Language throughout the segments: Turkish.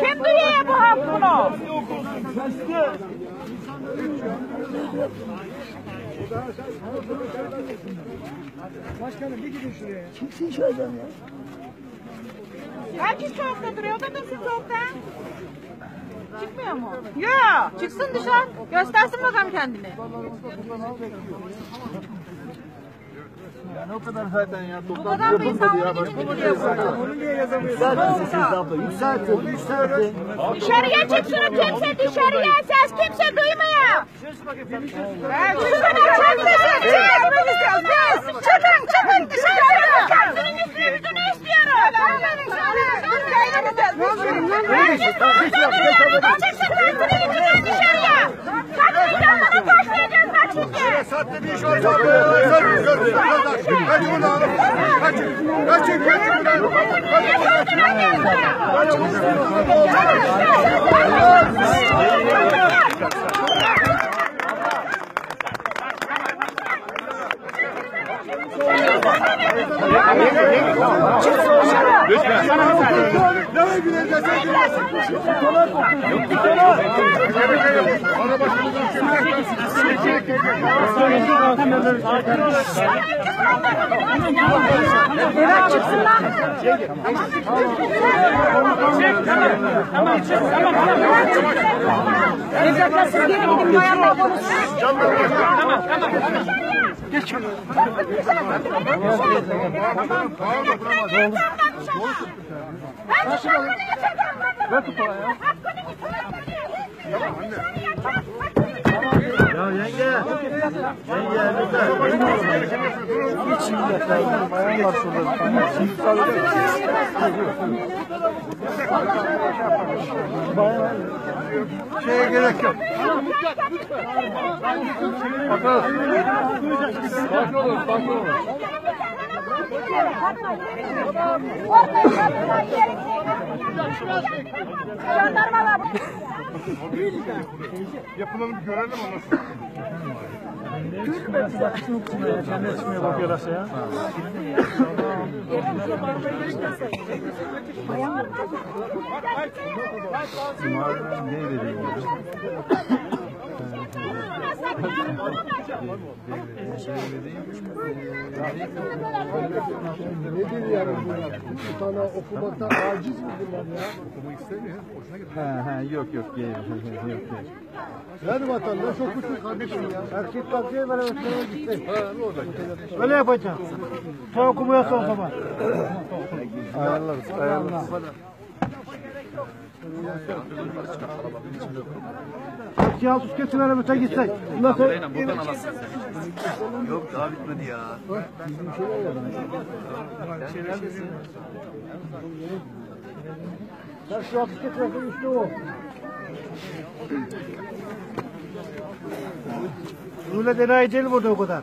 Kim duruyor bu hakkını? Başkanım bir gidin şuraya. Herkes soğukta duruyor. O da nasıl soğukta? Çıkmıyor mu? Yok. Çıksın dışarı. Göstersin bakalım kendini. Yani o kadar zaten ya. Bu kadar mı insanların içinde duruyor burada? Onu niye yazamıyorsun? Yükseltin sesinizi abla. Yükseltin. Yükseltin. Dışarıya çıksın kimse dışarıya ses kimse duymuyor. Evet, Lütfen çok teşekkür ederim. Saatte bir iş var. Kaçın, kaçın, kaçın. Kaçın buradan. Kaçın, kaçın, kaçın buradan. Evlatlar siz geri gidin bayanla konuşun. Ya yenge. Yenge lütfen. Millet lazım. Bayan var şurada. Şeye gerek yok. Bakalım. Sakin olun. Jandarmalar Yapılanı bir görelim ondan sonra. Kendi çıkmaya bakıyorlar ya. Ne vereyim Nedir yani bunlar? Bir tane okumakta aciz mi bunlar ya? Okumak istemiyor. Hoşuna gidiyor. Ha ha yok yok değil. yok değil. Her vatandaş okusun kardeşim ya. Erkek partiye ver öğretmene gitsin. Ha ne olacak? Öyle yapacağım. Sen okumaya son zaman. Ayarlarız ayarlarız. Siyah sus getirelim öte gitsek. Bundan sonra Yok daha bitmedi ya. sen siyah sus getirelim üstü o. Öyle deneyi değil burada o kadar.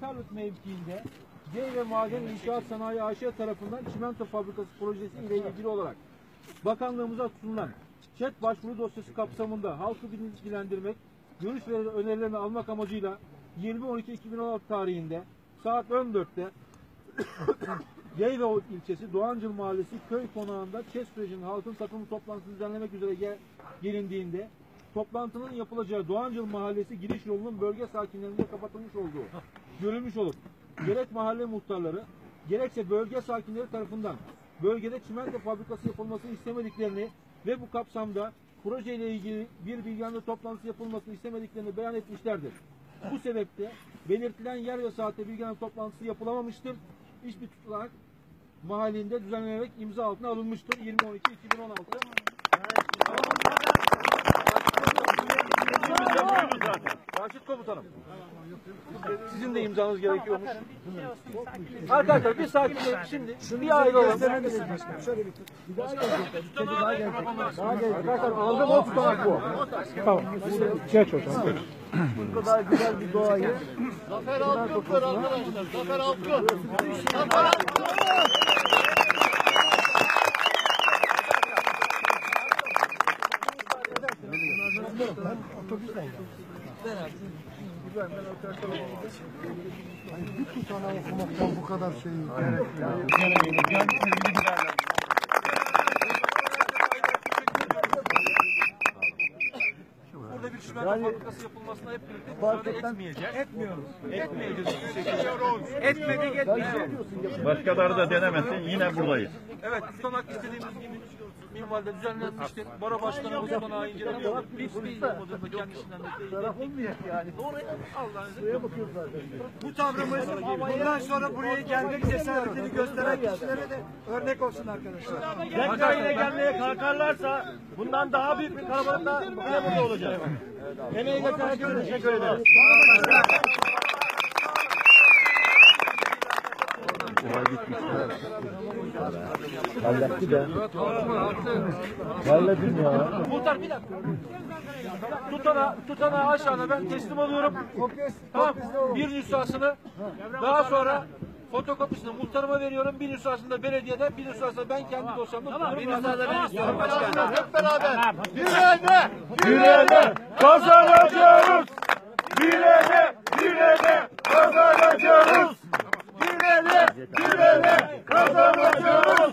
Karlut mevkiinde C ve Maden İnşaat Sanayi AŞ tarafından çimento fabrikası projesi ile ilgili olarak bakanlığımıza sunulan ÇED başvuru dosyası kapsamında halkı bilgilendirmek, görüş ve önerilerini almak amacıyla 20.12.2016 tarihinde saat 14'te Yeyve ilçesi Doğancıl Mahallesi köy konağında ÇED sürecinin halkın katılım toplantısı düzenlemek üzere gel- gelindiğinde toplantının yapılacağı Doğancıl Mahallesi giriş yolunun bölge sakinlerinde kapatılmış olduğu görülmüş olup gerek mahalle muhtarları gerekse bölge sakinleri tarafından bölgede çimento fabrikası yapılmasını istemediklerini ve bu kapsamda projeyle ilgili bir bilgilendirme toplantısı yapılmasını istemediklerini beyan etmişlerdir. Bu sebeple belirtilen yer ve saatte bilgilendirme toplantısı yapılamamıştır. İş bir tutanak mahallinde düzenlenerek imza altına alınmıştır. 2012-2016. Raşit komutanım. Sizin de imzanız gerekiyormuş. Arkadaşlar bir sakinleyin. Şimdi bir ayrılalım. Arkadaşlar aldım o tutanak bu. Tamam. Geç hocam. Bu kadar güzel bir doğayı Zafer Altın'dır arkadaşlar. Zafer Altın. Zafer Altın. Bir tutanağı okumaktan bu kadar şey gerek yok. Çimento fabrikası yapılmasına hep birlikte müsaade etmeyeceğiz. Etmiyoruz. Etmeyeceğiz. Etmedik etmeyeceğiz. Başkaları da denemesin yine buradayız. Evet, tutanak istediğimiz gibi minvalde düzenlenmiştir. Baro başkanı bu tutanağı incelemiyor. Biz bir yapmadığında kendisinden de taraf olmayacak yani. Allah'ın Buraya bakıyoruz zaten. Bu tavrımız bundan sonra buraya gelmek cesaretini gösteren kişilere de örnek olsun arkadaşlar. Tekrar yine gelmeye kalkarlarsa bundan daha büyük bir kalabalıkla yine burada olacak. Emeği geçen herkese teşekkür ederiz. Olay bitmişler. Halletti de. Halledin ya. Muhtar bir dakika. Tutana, tutana aşağıda ben teslim alıyorum. Tamam. Bir nüshasını daha sonra fotokopisini muhtarıma veriyorum. Bir nüshasını belediyede, bir nüshasını ben kendi dosyamda tutuyorum. Bir nüshasını ben istiyorum. Hep beraber. Yüreğine. Yine kazanacağız. Yine de, yine de kazanacağız. Yine de kazanacağız.